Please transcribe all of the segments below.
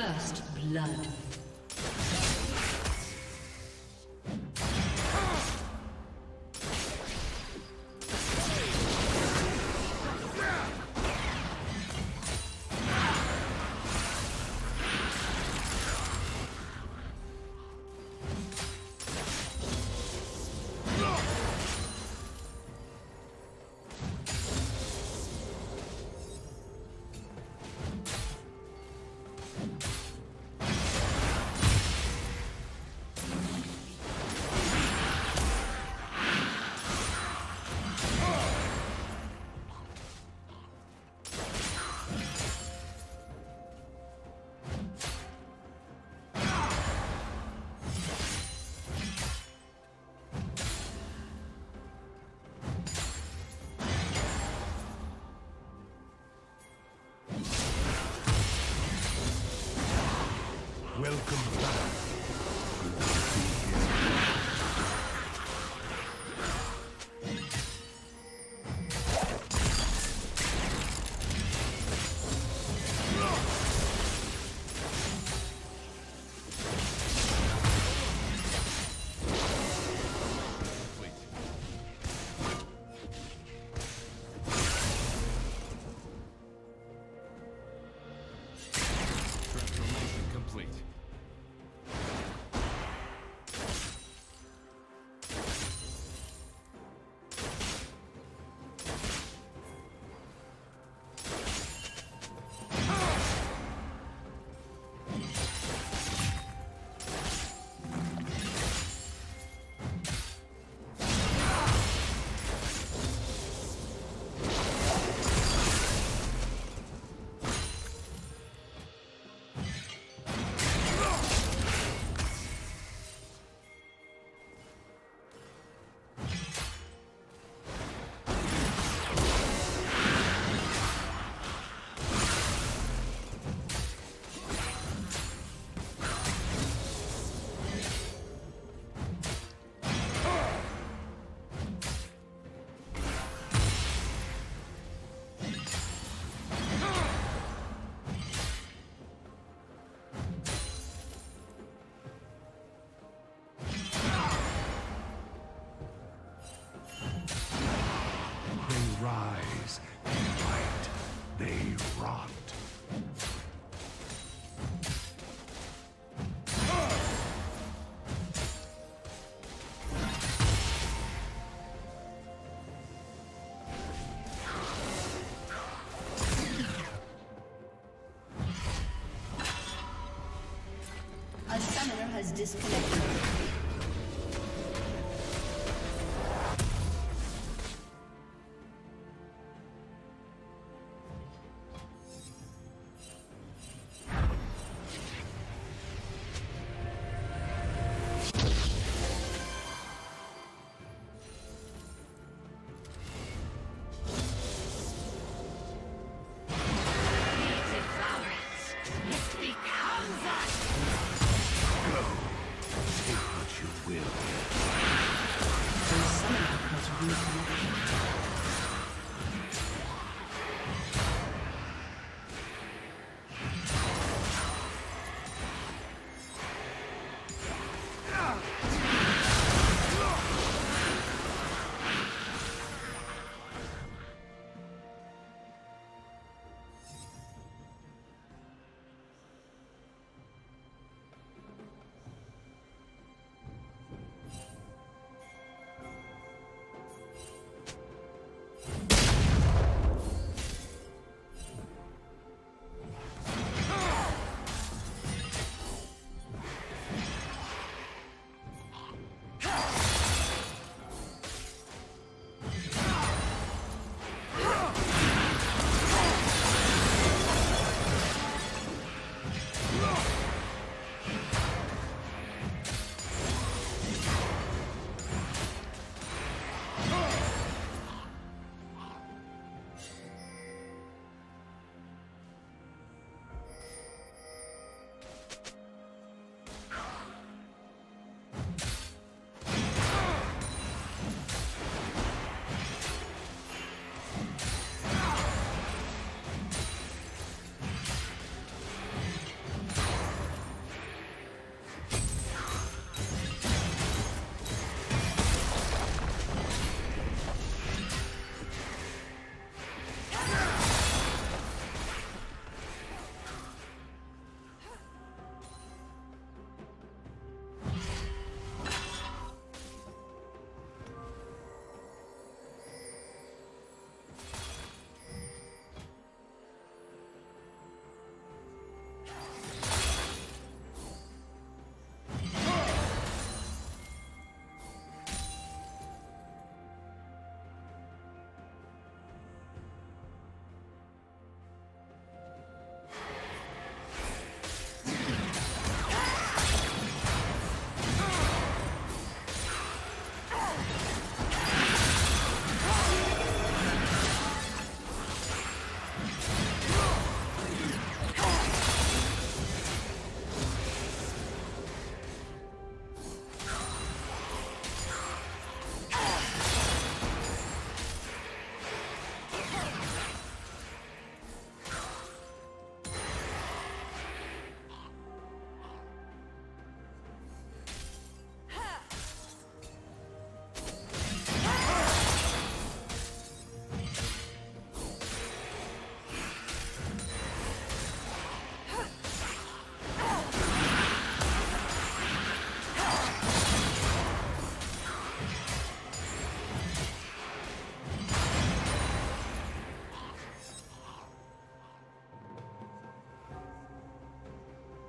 First blood. Disconnected.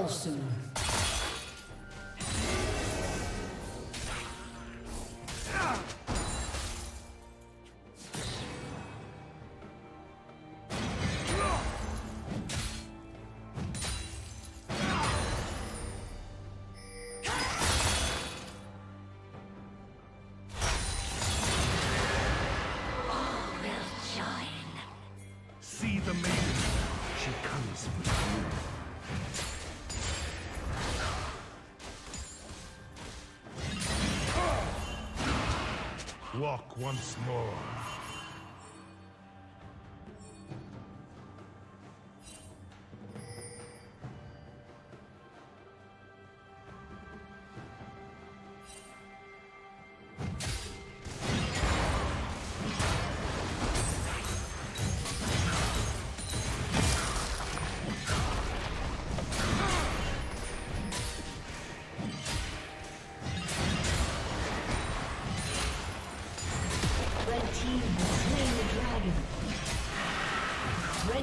Fall soon. See the maiden. She comes for Walk once more.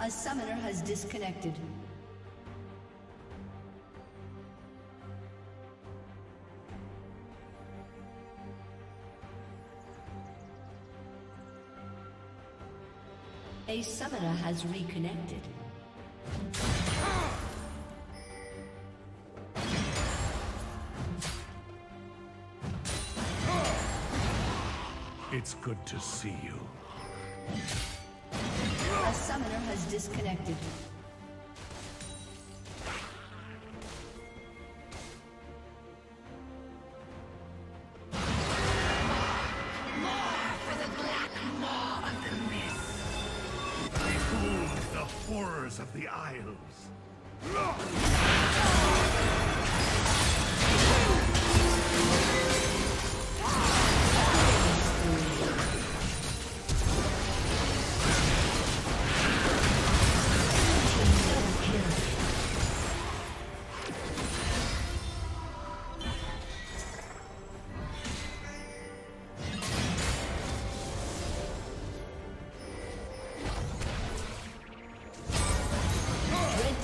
A summoner has disconnected. A summoner has reconnected. It's good to see you. A summoner has disconnected. Of the Isles.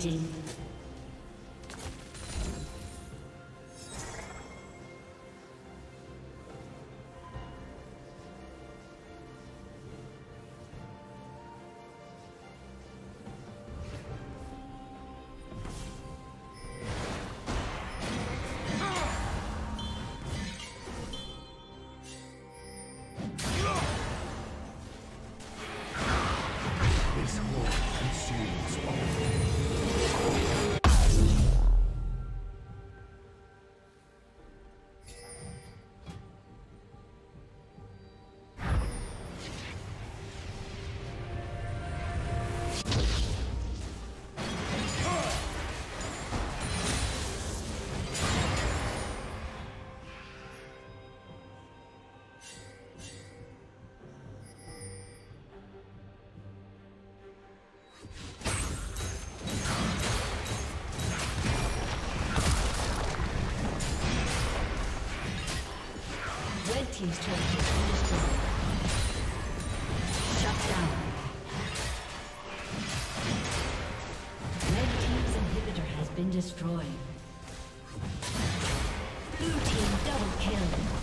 Dominating. Team's turret. Shut down. Red team's inhibitor has been destroyed. Blue team double kill.